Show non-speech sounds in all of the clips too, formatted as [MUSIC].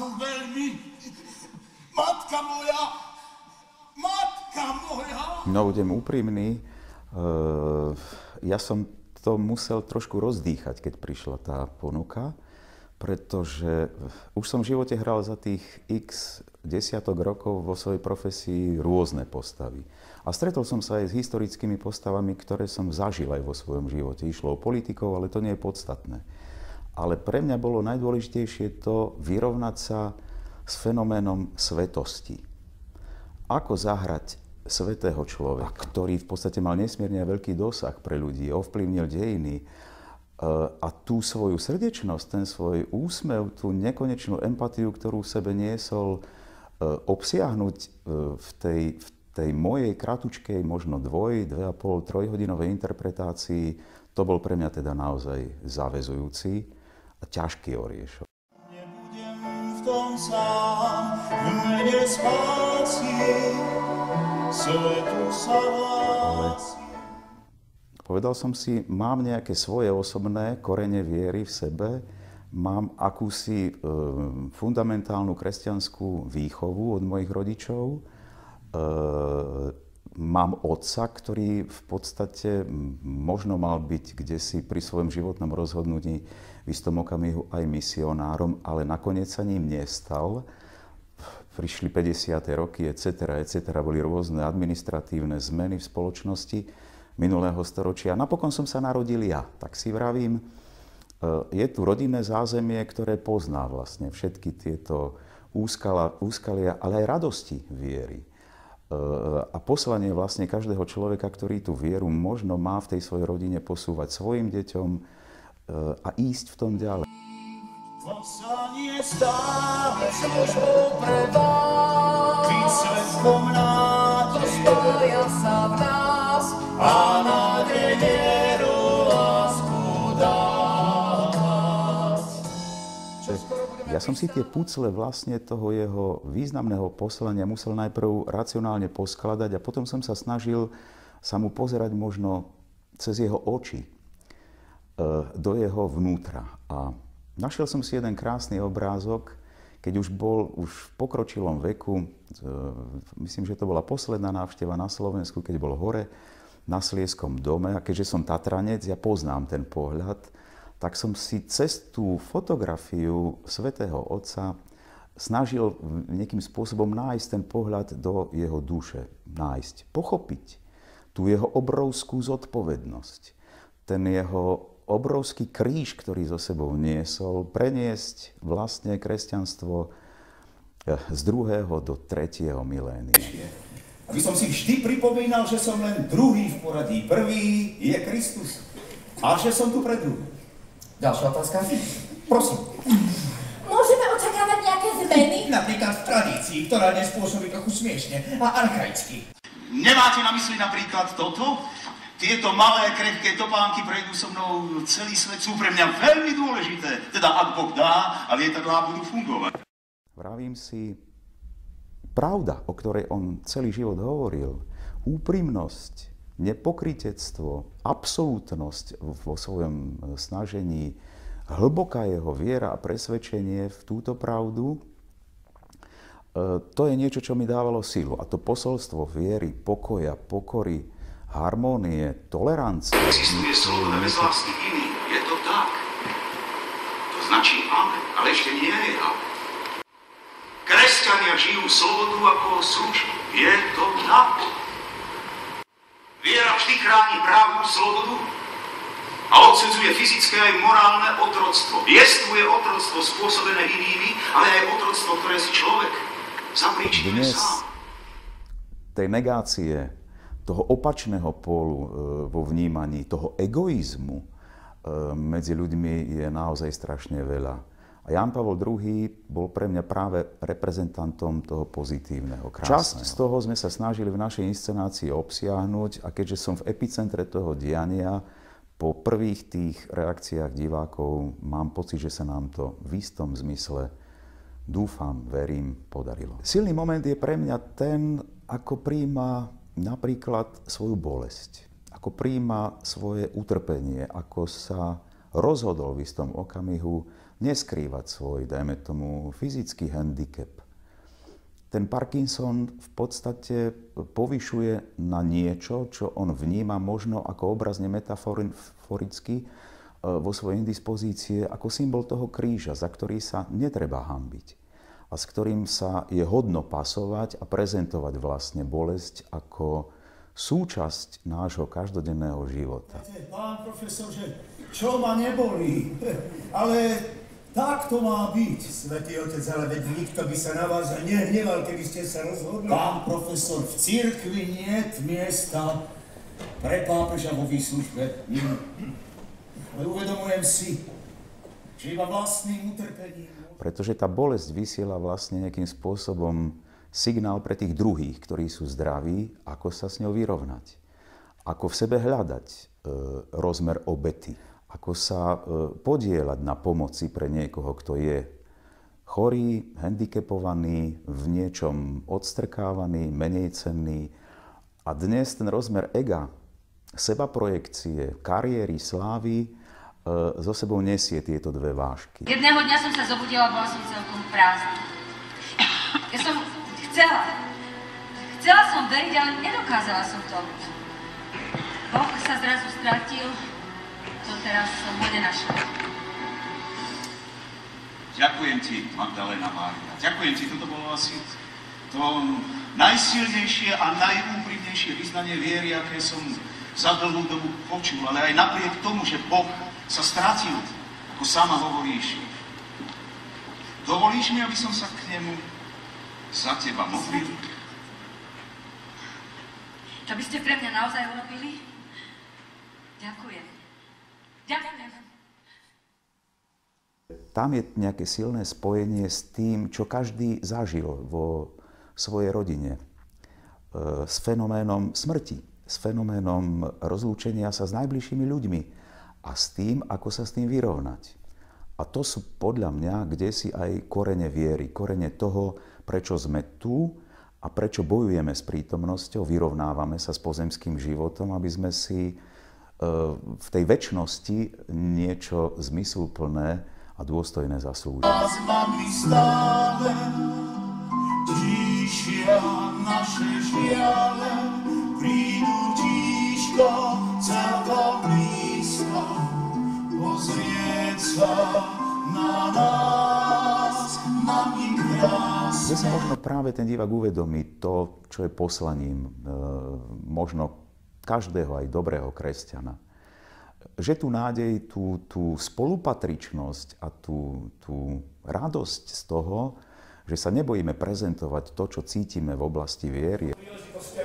to veľmi. Matka moja, matka moja. No, budem úprimný. Uh, ja som to musel trošku rozdýchať, keď prišla tá ponuka, pretože už som v živote hral za tých x desiatok rokov vo svojej profesii rôzne postavy. A stretol som sa aj s historickými postavami, ktoré som zažil aj vo svojom živote. Išlo o politikov, ale to nie je podstatné. Ale pre mňa bolo najdôležitejšie to vyrovnať sa s fenoménom svetosti. Ako zahrať svetého človeka, ktorý v podstate mal nesmierne veľký dosah pre ľudí, ovplyvnil dejiny e, a tú svoju srdečnosť, ten svoj úsmev, tú nekonečnú empatiu, ktorú v sebe niesol, e, obsiahnuť e, v tej, v tej mojej kratučkej, možno dvoj, dve a pol, trojhodinovej interpretácii, to bol pre mňa teda naozaj zavezujúci ťažký oriešok v tom sám, v mene spásy, svetu sa. Povedal som si, mám nejaké svoje osobné korene viery v sebe, mám akúsi e, fundamentálnu kresťanskú výchovu od mojich rodičov, e, mám otca, ktorý v podstate možno mal byť kde si pri svojom životnom rozhodnutí v istom okamihu aj misionárom, ale nakoniec sa ním nestal. Prišli 50. roky, etc., etc., boli rôzne administratívne zmeny v spoločnosti minulého storočia. Napokon som sa narodil ja, tak si vravím, e, je tu rodinné zázemie, ktoré pozná vlastne všetky tieto úskala, úskalia, ale aj radosti viery. E, a poslanie vlastne každého človeka, ktorý tú vieru možno má v tej svojej rodine posúvať svojim deťom, a ísť v tom ďalej. Poslanie stále službou pre vás, byť svetlom nádej, spája sa v nás. A nádej vieru lásku Ja som si tie pucle vlastne toho jeho významného poslania musel najprv racionálne poskladať a potom som sa snažil sa mu pozerať možno cez jeho oči, do jeho vnútra. A našiel som si jeden krásny obrázok, keď už bol už v pokročilom veku, e, myslím, že to bola posledná návšteva na Slovensku, keď bol hore na Slieskom dome a keďže som Tatranec, ja poznám ten pohľad, tak som si cez tú fotografiu svätého Otca snažil nejakým spôsobom nájsť ten pohľad do jeho duše. Nájsť, pochopiť tú jeho obrovskú zodpovednosť, ten jeho obrovský kríž, ktorý zo sebou niesol, preniesť vlastne kresťanstvo eh, z druhého do tretieho milénia. Aby som si vždy pripomínal, že som len druhý v poradí. Prvý je Kristus. A že som tu pre druhý. Ďalšia otázka? Prosím. Môžeme očakávať nejaké zmeny? Napríklad v tradícii, ktorá dnes pôsobí trochu smiešne a archaicky. Nemáte na mysli napríklad toto? Tieto malé, krehké topánky prejdú so mnou celý svet, sú pre mňa veľmi dôležité. Teda ak Boh dá a lietadlá budú fungovať. Vravím si, pravda, o ktorej on celý život hovoril, úprimnosť, nepokritectvo, absolútnosť vo svojom snažení, hlboká jeho viera a presvedčenie v túto pravdu, e, to je niečo, čo mi dávalo silu. A to posolstvo viery, pokoja, pokory, harmónie, tolerancie. Existuje sloboda bez lásky iný. Je to tak. To značí amen, ale ešte nie je amen. Kresťania žijú slobodu ako službu. Je to tak. Viera vždy chráni právnu slobodu a odsudzuje fyzické aj morálne otroctvo. Jestvuje otroctvo spôsobené inými, ale aj otroctvo, ktoré si človek zapríčinuje sám. tej negácie toho opačného pólu e, vo vnímaní, toho egoizmu e, medzi ľuďmi je naozaj strašne veľa. A Jan Pavel II bol pre mňa práve reprezentantom toho pozitívneho, krásneho. Časť z toho sme sa snažili v našej inscenácii obsiahnuť a keďže som v epicentre toho diania, po prvých tých reakciách divákov mám pocit, že sa nám to v istom zmysle, dúfam, verím, podarilo. Silný moment je pre mňa ten, ako príjma napríklad svoju bolesť, ako príjma svoje utrpenie, ako sa rozhodol v istom okamihu neskrývať svoj, dajme tomu, fyzický handicap. Ten Parkinson v podstate povyšuje na niečo, čo on vníma možno ako obrazne metaforicky e, vo svojej dispozície, ako symbol toho kríža, za ktorý sa netreba hambiť a s ktorým sa je hodno pasovať a prezentovať vlastne bolesť ako súčasť nášho každodenného života. Pán profesor, že čo ma nebolí, [LAUGHS] ale tak to má byť, svätý Otec, ale veď nikto by sa na vás nehneval, keby ste sa rozhodli. Pán profesor, v církvi nie miesta pre pápeža vo výslužbe. Ale uvedomujem si, že iba vlastným utrpením pretože tá bolesť vysiela vlastne nejakým spôsobom signál pre tých druhých, ktorí sú zdraví, ako sa s ňou vyrovnať. Ako v sebe hľadať e, rozmer obety. Ako sa e, podielať na pomoci pre niekoho, kto je chorý, handicapovaný, v niečom odstrkávaný, menej cenný. A dnes ten rozmer ega, seba projekcie, kariéry, slávy E, zo sebou nesie tieto dve vážky. Jedného dňa som sa zobudila a bola som celkom prázdna. Ja som chcela. Chcela som veriť, ale nedokázala som to. Boh sa zrazu stratil, to teraz som ho nenašla. Ďakujem ti, Magdalena Mária. Ďakujem ti, toto bolo asi to najsilnejšie a najúprimnejšie vyznanie viery, aké som za dlhú dobu počul, ale aj napriek tomu, že Boh sa stratil, ako sama hovoríš. Dovolíš mi, aby som sa k nemu za teba modlil? To by ste pre mňa naozaj urobili? Ďakujem. Ďakujem. Tam je nejaké silné spojenie s tým, čo každý zažil vo svojej rodine. E, s fenoménom smrti, s fenoménom rozlúčenia sa s najbližšími ľuďmi a s tým, ako sa s tým vyrovnať. A to sú podľa mňa kde si aj korene viery, korene toho, prečo sme tu a prečo bojujeme s prítomnosťou, vyrovnávame sa s pozemským životom, aby sme si e, v tej väčšnosti niečo zmysluplné a dôstojné zaslúžili. naše Kde si možno práve ten divák uvedomí to, čo je poslaním e, možno každého aj dobrého kresťana. Že tú nádej, tú, tú spolupatričnosť a tú, tú radosť z toho, že sa nebojíme prezentovať to, čo cítime v oblasti viery.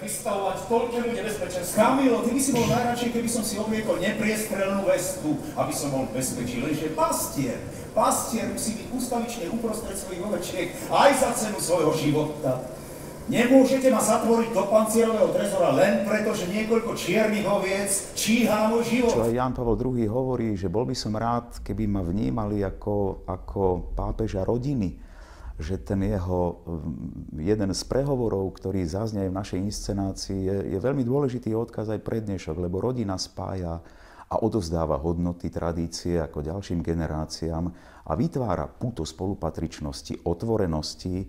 Vystavovať toľkému nebezpečenstvu. Kamilo, ty by si bol najradšej, keby som si obliekol nepriestrelnú vestu, aby som bol bezpečí. Lenže pastier, pastier musí byť ústavične uprostred svojich ovečiek aj za cenu svojho života. Nemôžete ma zatvoriť do pancierového trezora len preto, že niekoľko čiernych oviec číhá môj život. Čo aj Jan Pavel II hovorí, že bol by som rád, keby ma vnímali ako, ako pápeža rodiny že ten jeho mm, jeden z prehovorov, ktorý zaznie v našej inscenácii, je, je veľmi dôležitý odkaz aj pre dnešok, lebo rodina spája a odovzdáva hodnoty, tradície ako ďalším generáciám a vytvára puto spolupatričnosti, otvorenosti.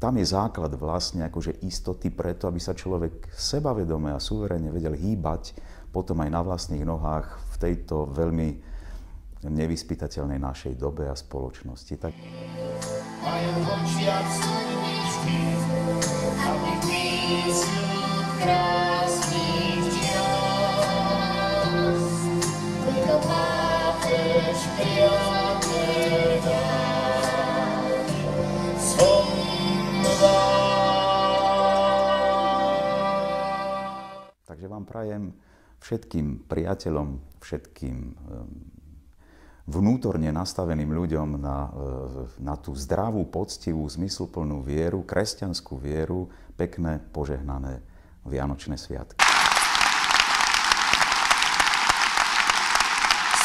Tam je základ vlastne akože istoty preto, aby sa človek sebavedome a suverene vedel hýbať potom aj na vlastných nohách v tejto veľmi nevyspytateľnej našej dobe a spoločnosti. Tak majú krásnych pápež dáš, Takže vám prajem všetkým priateľom, všetkým vnútorne nastaveným ľuďom na, e, na tú zdravú, poctivú, zmysluplnú vieru, kresťanskú vieru, pekné, požehnané Vianočné sviatky.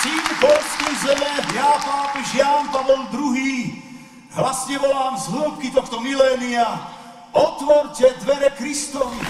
Syn polskej zeme, ja pápež Ján Pavel II, hlasne volám z hĺbky tohto milénia, otvorte dvere Kristovi.